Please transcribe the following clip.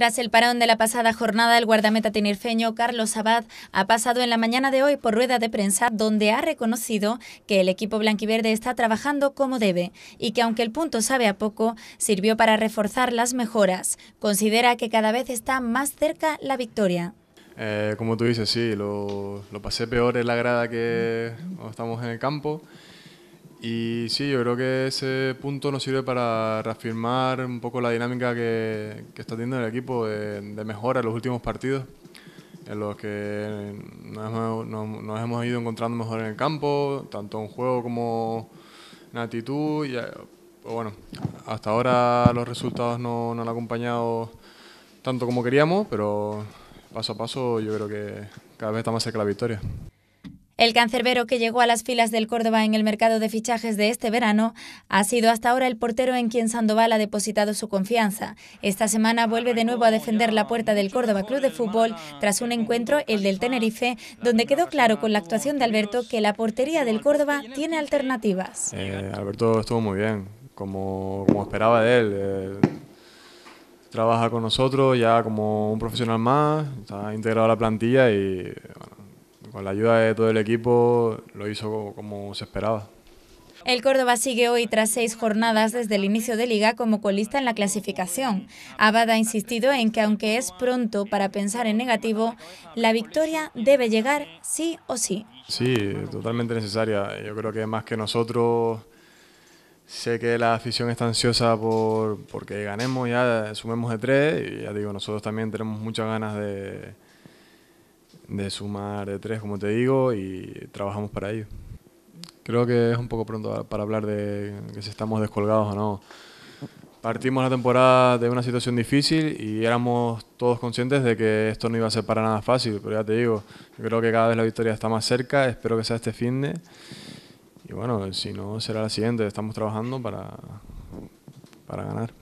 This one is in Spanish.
Tras el parón de la pasada jornada, el guardameta tinerfeño Carlos Abad ha pasado en la mañana de hoy por rueda de prensa donde ha reconocido que el equipo blanquiverde está trabajando como debe y que aunque el punto sabe a poco, sirvió para reforzar las mejoras. Considera que cada vez está más cerca la victoria. Eh, como tú dices, sí, lo, lo pasé peor en la grada que cuando estamos en el campo. Y sí, yo creo que ese punto nos sirve para reafirmar un poco la dinámica que, está teniendo el equipo de, mejora en los últimos partidos, en los que nos hemos, ido encontrando mejor en el campo, tanto en juego como en actitud. Y, pues bueno, hasta ahora los resultados no, no han acompañado tanto como queríamos, pero paso a paso yo creo que cada vez está más cerca la victoria. El cancerbero que llegó a las filas del Córdoba en el mercado de fichajes de este verano ha sido hasta ahora el portero en quien Sandoval ha depositado su confianza. Esta semana vuelve de nuevo a defender la puerta del Córdoba Club de Fútbol tras un encuentro, el del Tenerife, donde quedó claro con la actuación de Alberto que la portería del Córdoba tiene alternativas. Eh, Alberto estuvo muy bien, como, como esperaba de él. Eh, trabaja con nosotros ya como un profesional más, está integrado a la plantilla y con la ayuda de todo el equipo lo hizo como se esperaba. El Córdoba sigue hoy tras seis jornadas desde el inicio de liga como colista en la clasificación. Abad ha insistido en que aunque es pronto para pensar en negativo, la victoria debe llegar sí o sí. Sí, totalmente necesaria. Yo creo que más que nosotros, sé que la afición está ansiosa por porque ganemos, ya sumemos de tres y ya digo, nosotros también tenemos muchas ganas de de sumar de tres, como te digo, y trabajamos para ello. Creo que es un poco pronto para hablar de que si estamos descolgados o no. Partimos la temporada de una situación difícil y éramos todos conscientes de que esto no iba a ser para nada fácil, pero ya te digo, yo creo que cada vez la victoria está más cerca, espero que sea este fin de... Y bueno, si no, será la siguiente, estamos trabajando para, para ganar.